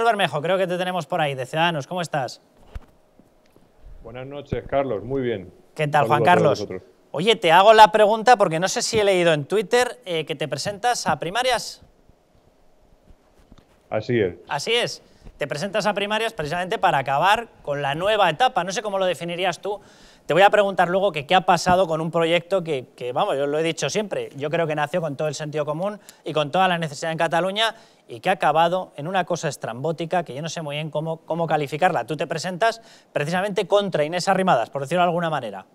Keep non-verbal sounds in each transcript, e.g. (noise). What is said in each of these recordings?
Bermejo, creo que te tenemos por ahí, de Ciudadanos. ¿Cómo estás? Buenas noches, Carlos. Muy bien. ¿Qué tal, Juan Carlos? Oye, te hago la pregunta porque no sé si he leído en Twitter eh, que te presentas a primarias. Así es. Así es. Te presentas a primarias precisamente para acabar con la nueva etapa. No sé cómo lo definirías tú. Te voy a preguntar luego que qué ha pasado con un proyecto que, que, vamos, yo lo he dicho siempre, yo creo que nació con todo el sentido común y con toda la necesidad en Cataluña y que ha acabado en una cosa estrambótica que yo no sé muy bien cómo, cómo calificarla. Tú te presentas precisamente contra Inés Arrimadas, por decirlo de alguna manera.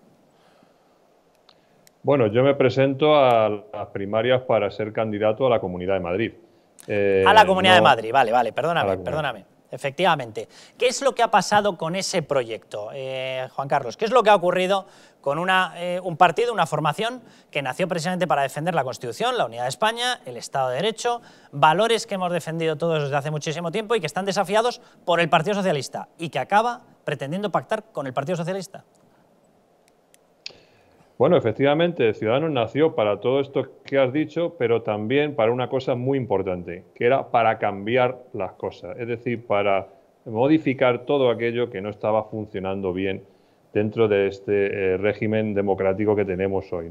Bueno, yo me presento a las primarias para ser candidato a la Comunidad de Madrid. Eh, a la Comunidad de Madrid, vale, vale, perdóname, perdóname. Efectivamente. ¿Qué es lo que ha pasado con ese proyecto, eh, Juan Carlos? ¿Qué es lo que ha ocurrido con una, eh, un partido, una formación que nació precisamente para defender la Constitución, la unidad de España, el Estado de Derecho, valores que hemos defendido todos desde hace muchísimo tiempo y que están desafiados por el Partido Socialista y que acaba pretendiendo pactar con el Partido Socialista? Bueno, efectivamente, Ciudadanos nació para todo esto que has dicho, pero también para una cosa muy importante, que era para cambiar las cosas, es decir, para modificar todo aquello que no estaba funcionando bien dentro de este eh, régimen democrático que tenemos hoy.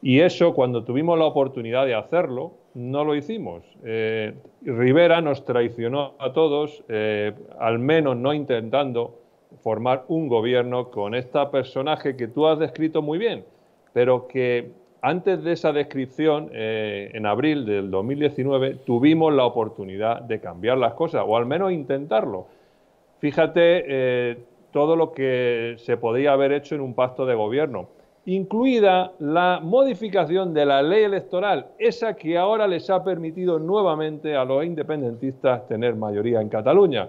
Y eso, cuando tuvimos la oportunidad de hacerlo, no lo hicimos. Eh, Rivera nos traicionó a todos, eh, al menos no intentando formar un gobierno con esta personaje que tú has descrito muy bien, pero que antes de esa descripción, eh, en abril del 2019, tuvimos la oportunidad de cambiar las cosas, o al menos intentarlo. Fíjate eh, todo lo que se podía haber hecho en un pacto de gobierno, incluida la modificación de la ley electoral, esa que ahora les ha permitido nuevamente a los independentistas tener mayoría en Cataluña.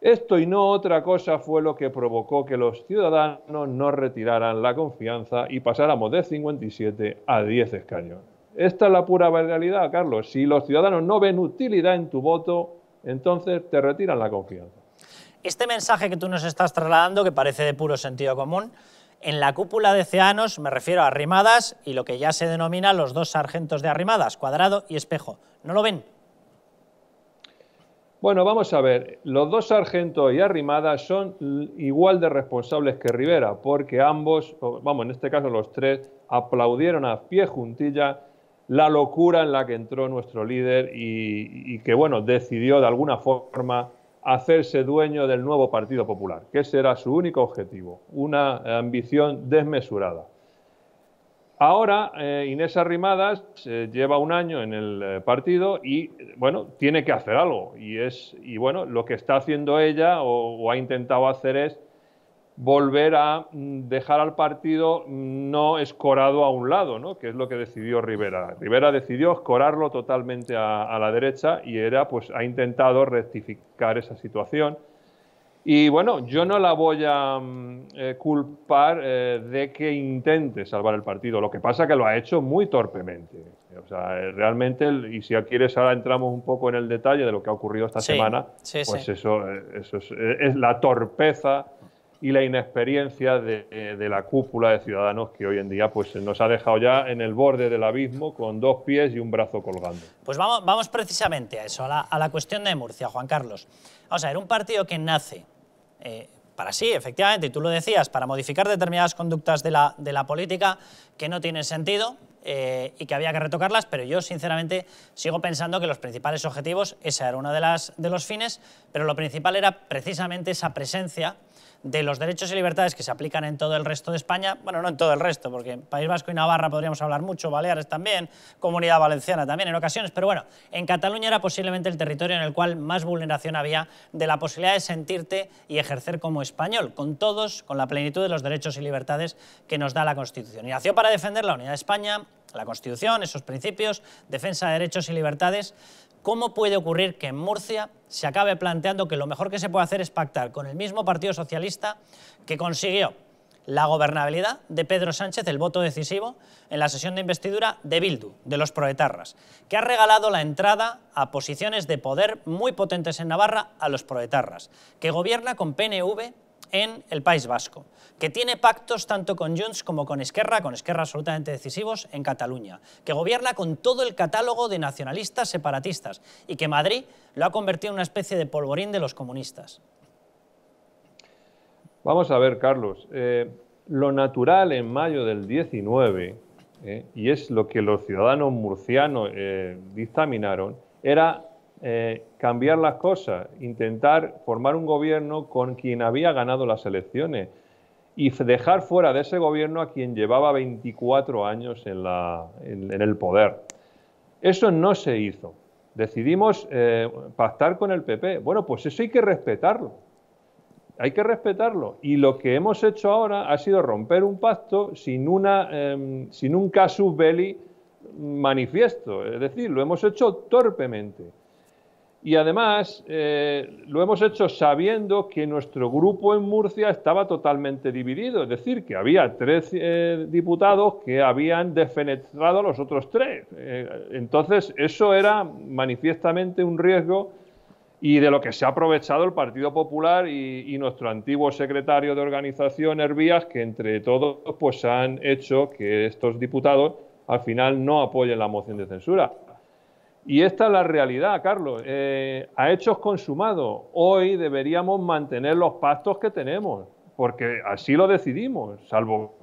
Esto y no otra cosa fue lo que provocó que los ciudadanos no retiraran la confianza y pasáramos de 57 a 10 escaños. Esta es la pura realidad, Carlos. Si los ciudadanos no ven utilidad en tu voto, entonces te retiran la confianza. Este mensaje que tú nos estás trasladando, que parece de puro sentido común, en la cúpula de Ceanos me refiero a Arrimadas y lo que ya se denomina los dos sargentos de Arrimadas, Cuadrado y Espejo. ¿No lo ven? Bueno, vamos a ver, los dos sargentos y Arrimada son igual de responsables que Rivera, porque ambos, vamos, en este caso los tres, aplaudieron a pie juntilla la locura en la que entró nuestro líder y, que, bueno, decidió de alguna forma hacerse dueño del nuevo Partido Popular, que ese era su único objetivo, una ambición desmesurada. Ahora eh, Inés Arrimadas eh, lleva un año en el eh, partido y bueno tiene que hacer algo y es y bueno lo que está haciendo ella o, ha intentado hacer es volver a mm, dejar al partido no escorado a un lado, ¿no? que es lo que decidió Rivera. Rivera decidió escorarlo totalmente a, a la derecha y era pues ha intentado rectificar esa situación y bueno, yo no la voy a mm, eh, culpar eh, de que intente salvar el partido. Lo que pasa es que lo ha hecho muy torpemente. O sea, eh, realmente, y si quieres, ahora entramos un poco en el detalle de lo que ha ocurrido esta semana, pues Eso, eso es, la torpeza y la inexperiencia de, la cúpula de ciudadanos que hoy en día pues, nos ha dejado ya en el borde del abismo con dos pies y un brazo colgando. Pues vamos, vamos precisamente a eso, a la, a la cuestión de Murcia, Juan Carlos. Vamos a ver, un partido que nace eh, para sí, efectivamente, y tú lo decías, para modificar determinadas conductas de la, de la política que no tienen sentido eh, y que había que retocarlas, pero yo sinceramente sigo pensando que los principales objetivos, ese era uno de, las, de los fines, pero lo principal era precisamente esa presencia de los derechos y libertades que se aplican en todo el resto de España, bueno, no en todo el resto, porque en País Vasco y Navarra podríamos hablar mucho, Baleares también, Comunidad Valenciana también en ocasiones, pero bueno, en Cataluña era posiblemente el territorio en el cual más vulneración había de la posibilidad de sentirte y ejercer como español, con todos, con la plenitud de los derechos y libertades que nos da la Constitución. Y nació para defender la unidad de España, la Constitución, esos principios, defensa de derechos y libertades, ¿cómo puede ocurrir que en Murcia se acabe planteando que lo mejor que se puede hacer es pactar con el mismo Partido Socialista que consiguió la gobernabilidad de Pedro Sánchez, el voto decisivo, en la sesión de investidura de Bildu, de los proetarras, que ha regalado la entrada a posiciones de poder muy potentes en Navarra a los proetarras, que gobierna con PNV en el País Vasco, que tiene pactos tanto con Junts como con Esquerra, con Esquerra absolutamente decisivos, en Cataluña, que gobierna con todo el catálogo de nacionalistas separatistas y que Madrid lo ha convertido en una especie de polvorín de los comunistas. Vamos a ver, Carlos. Eh, lo natural en mayo del 19, eh, y es lo que los ciudadanos murcianos eh, dictaminaron, era cambiar las cosas, intentar formar un gobierno con quien había ganado las elecciones y dejar fuera de ese gobierno a quien llevaba 24 años en, en el poder. Eso no se hizo. Decidimos pactar con el PP. Bueno, pues eso hay que respetarlo hay que respetarlo. Y lo que hemos hecho ahora ha sido romper un pacto sin, una, em, sin un casus belli manifiesto. Es decir, lo hemos hecho torpemente. Y además eh, lo hemos hecho sabiendo que nuestro grupo en Murcia estaba totalmente dividido. Es decir, que había tres eh, diputados que habían defenestrado a los otros tres. Eh, entonces, eso era manifiestamente un riesgo y de lo que se ha aprovechado el Partido Popular y, nuestro antiguo secretario de organización, Hervías, que entre todos pues han hecho que estos diputados al final no apoyen la moción de censura. Y esta es la realidad, Carlos. Eh, a hechos consumados, hoy deberíamos mantener los pactos que tenemos, porque así lo decidimos, salvo,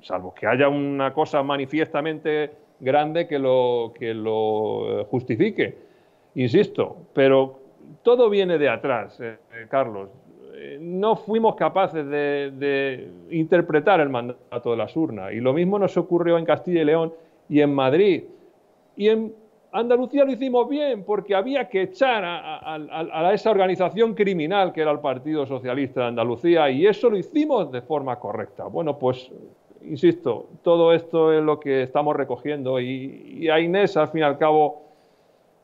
salvo que haya una cosa manifiestamente grande que lo, que lo eh, justifique. Insisto, pero todo viene de atrás, eh, Carlos. No fuimos capaces de, interpretar el mandato de las urnas. Y lo mismo nos ocurrió en Castilla y León y en Madrid. Y en Andalucía lo hicimos bien porque había que echar a, esa organización criminal que era el Partido Socialista de Andalucía y eso lo hicimos de forma correcta. Bueno, pues, insisto, todo esto es lo que estamos recogiendo y, a Inés, al fin y al cabo,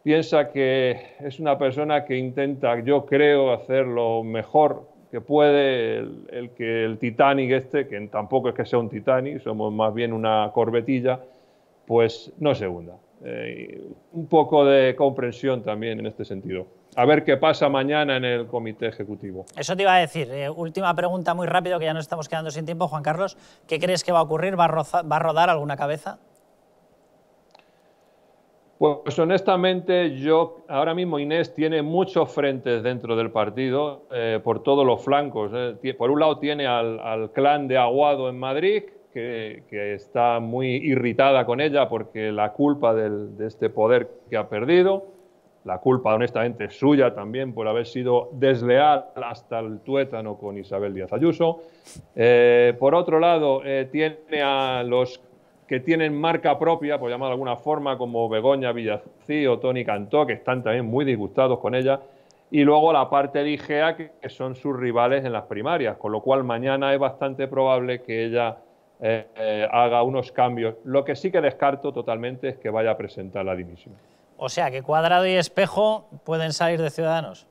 piensa que es una persona que intenta, yo creo, hacer lo mejor que puede el, que el Titanic este, que tampoco es que sea un Titanic, somos más bien una corbetilla, pues no se hunda. Eh, un poco de comprensión también en este sentido. A ver qué pasa mañana en el comité ejecutivo. Eso te iba a decir. Eh, última pregunta muy rápido, que ya nos estamos quedando sin tiempo. Juan Carlos, ¿qué crees que va a ocurrir? ¿Va a rodar alguna cabeza? Pues honestamente, yo ahora mismo Inés tiene muchos frentes dentro del partido, eh, por todos los flancos. Por un lado tiene al, clan de Aguado en Madrid, que, está muy irritada con ella porque la culpa de este poder que ha perdido, la culpa honestamente es suya también por haber sido desleal hasta el tuétano con Isabel Díaz Ayuso. Eh, por otro lado, tiene a los que tienen marca propia, por llamar de alguna forma, como Begoña Villací o Tony Cantó, que están también muy disgustados con ella. Y luego la parte de IGEA, que, son sus rivales en las primarias, con lo cual mañana es bastante probable que ella eh, eh, haga unos cambios. Lo que sí que descarto totalmente es que vaya a presentar la dimisión. O sea, que Cuadrado y Espejo pueden salir de Ciudadanos.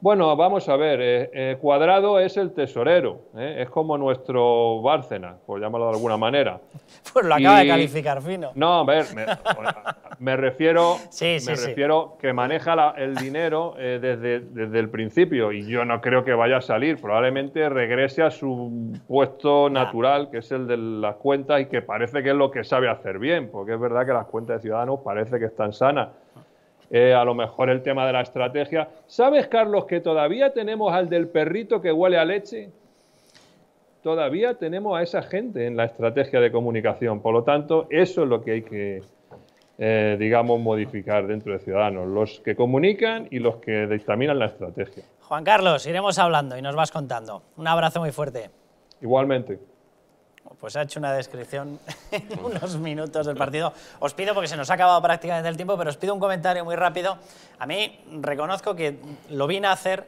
Bueno, vamos a ver, eh, eh, Cuadrado es el tesorero, ¿eh? es como nuestro Bárcena, por llamarlo de alguna manera. (laughs) Pues lo acaba de calificar fino. No, a ver, (laughs) me, refiero, me refiero que maneja el dinero desde, desde, el principio y yo no creo que vaya a salir, probablemente regrese a su puesto natural, que es el de las cuentas y que parece que es lo que sabe hacer bien, porque es verdad que las cuentas de Ciudadanos parece que están sanas eh, a lo mejor el tema de la estrategia. ¿Sabes, Carlos, que todavía tenemos al del perrito que huele a leche? Todavía tenemos a esa gente en la estrategia de comunicación. Por lo tanto, eso es lo que hay que, eh, digamos, modificar dentro de Ciudadanos. Los que comunican y los que dictaminan la estrategia. Juan Carlos, iremos hablando y nos vas contando. Un abrazo muy fuerte. Igualmente. Pues ha hecho una descripción (laughs) en unos minutos del partido. Os pido, porque se nos ha acabado prácticamente el tiempo, pero os pido un comentario muy rápido. A mí reconozco que lo vine a hacer